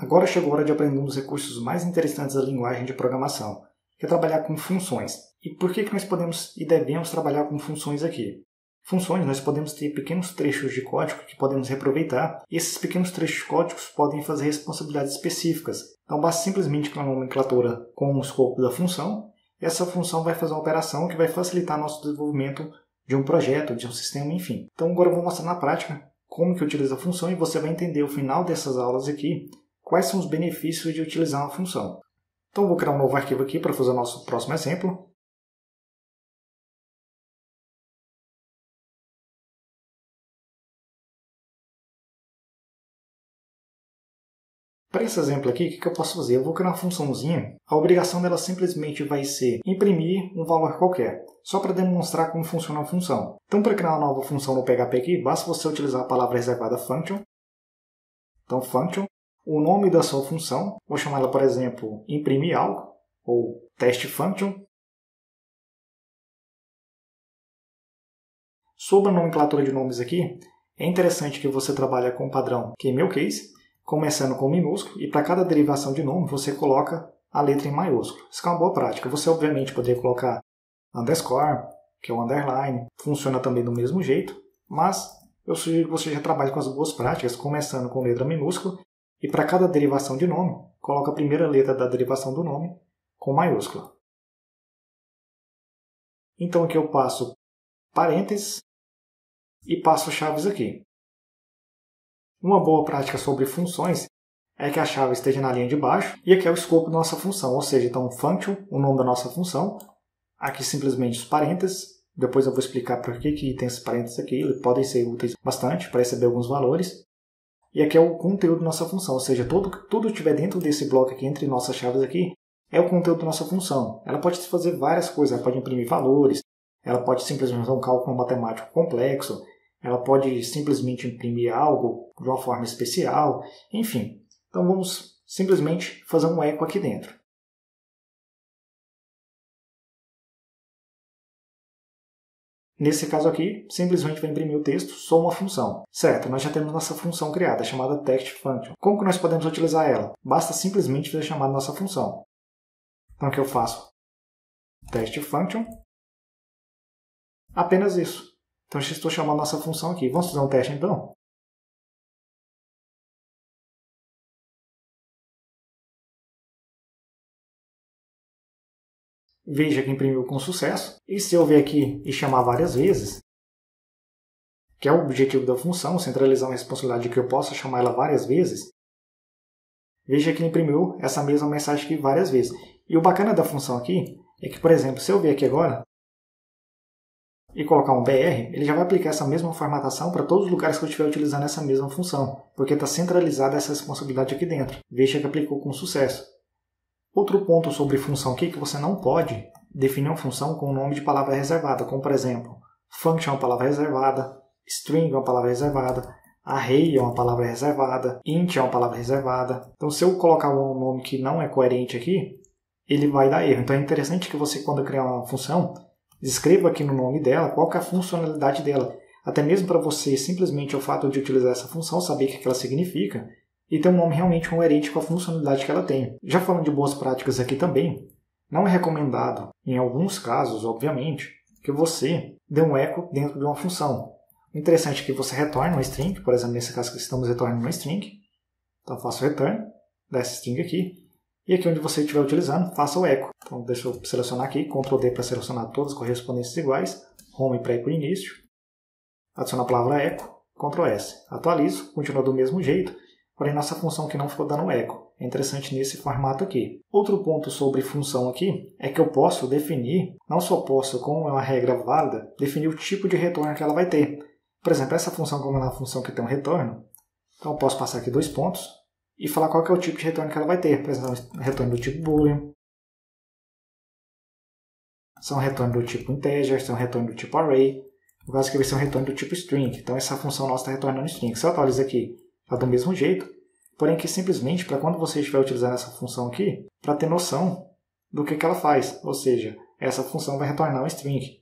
Agora chegou a hora de aprender um dos recursos mais interessantes da linguagem de programação, que é trabalhar com funções. E por que, que nós podemos e devemos trabalhar com funções aqui? Funções, nós podemos ter pequenos trechos de código que podemos reaproveitar, e esses pequenos trechos de códigos podem fazer responsabilidades específicas. Então basta simplesmente uma nomenclatura com o escopo da função, e essa função vai fazer uma operação que vai facilitar nosso desenvolvimento de um projeto, de um sistema, enfim. Então agora eu vou mostrar na prática como que utiliza a função e você vai entender ao final dessas aulas aqui quais são os benefícios de utilizar uma função. Então vou criar um novo arquivo aqui para fazer o nosso próximo exemplo. Para esse exemplo aqui, o que eu posso fazer? Eu vou criar uma funçãozinha. A obrigação dela simplesmente vai ser imprimir um valor qualquer, só para demonstrar como funciona a função. Então, para criar uma nova função no PHP aqui, basta você utilizar a palavra reservada function. Então, function, o nome da sua função, vou chamar ela, por exemplo, imprimir algo, ou test function. Sobre a nomenclatura de nomes aqui, é interessante que você trabalhe com o padrão, que em meu case, começando com minúsculo, e para cada derivação de nome você coloca a letra em maiúsculo. Isso é uma boa prática. Você obviamente poderia colocar underscore, que é o underline, funciona também do mesmo jeito, mas eu sugiro que você já trabalhe com as boas práticas, começando com letra minúscula, e para cada derivação de nome, coloca a primeira letra da derivação do nome com maiúscula. Então aqui eu passo parênteses e passo chaves aqui. Uma boa prática sobre funções é que a chave esteja na linha de baixo e aqui é o escopo da nossa função, ou seja, então function, o nome da nossa função, aqui simplesmente os parênteses, depois eu vou explicar por que, que tem esses parênteses aqui, eles podem ser úteis bastante para receber alguns valores. E aqui é o conteúdo da nossa função, ou seja, tudo, tudo que estiver dentro desse bloco aqui, entre nossas chaves aqui, é o conteúdo da nossa função. Ela pode fazer várias coisas, ela pode imprimir valores, ela pode simplesmente fazer um cálculo matemático complexo, ela pode simplesmente imprimir algo de uma forma especial, enfim. Então vamos simplesmente fazer um eco aqui dentro. Nesse caso aqui, simplesmente vai imprimir o texto só uma função. Certo, nós já temos nossa função criada, chamada text function. Como que nós podemos utilizar ela? Basta simplesmente fazer chamada nossa função. Então o que eu faço? Text function. Apenas isso. Então, estou chamando nossa função aqui. Vamos fazer um teste, então? Veja que imprimiu com sucesso. E se eu ver aqui e chamar várias vezes, que é o objetivo da função, centralizar uma responsabilidade de que eu possa chamar ela várias vezes, veja que imprimiu essa mesma mensagem aqui várias vezes. E o bacana da função aqui é que, por exemplo, se eu ver aqui agora, e colocar um BR, ele já vai aplicar essa mesma formatação para todos os lugares que eu estiver utilizando essa mesma função, porque está centralizada essa responsabilidade aqui dentro. Veja que aplicou com sucesso. Outro ponto sobre função é que você não pode definir uma função com o nome de palavra reservada, como por exemplo, function é uma palavra reservada, string é uma palavra reservada, array é uma palavra reservada, int é uma palavra reservada. Então se eu colocar um nome que não é coerente aqui, ele vai dar erro. Então é interessante que você quando criar uma função, Escreva aqui no nome dela qual é a funcionalidade dela. Até mesmo para você, simplesmente o fato de utilizar essa função, saber o que ela significa e ter um nome realmente coerente com a funcionalidade que ela tem. Já falando de boas práticas aqui também, não é recomendado, em alguns casos, obviamente, que você dê um eco dentro de uma função. O interessante é que você retorne uma string, por exemplo, nesse caso que estamos retornando uma string. Então faço return dessa string aqui. E aqui onde você estiver utilizando, faça o eco. Então deixa eu selecionar aqui, Ctrl D para selecionar todas as correspondências iguais, Home para eco início, adicionar a palavra eco, Ctrl S. Atualizo, continua do mesmo jeito, porém nossa função que não ficou dando eco. É interessante nesse formato aqui. Outro ponto sobre função aqui é que eu posso definir, não só posso, como é uma regra válida, definir o tipo de retorno que ela vai ter. Por exemplo, essa função como é uma função que tem um retorno, então eu posso passar aqui dois pontos, e falar qual é o tipo de retorno que ela vai ter. Por exemplo, retorno do tipo boolean, são retorno do tipo integer, são retorno do tipo array. No caso aqui vai ser um retorno do tipo string. Então essa função nossa está retornando string. Se eu atualizo aqui, está do mesmo jeito. Porém que simplesmente para quando você estiver utilizando essa função aqui, para ter noção do que, que ela faz. Ou seja, essa função vai retornar um string.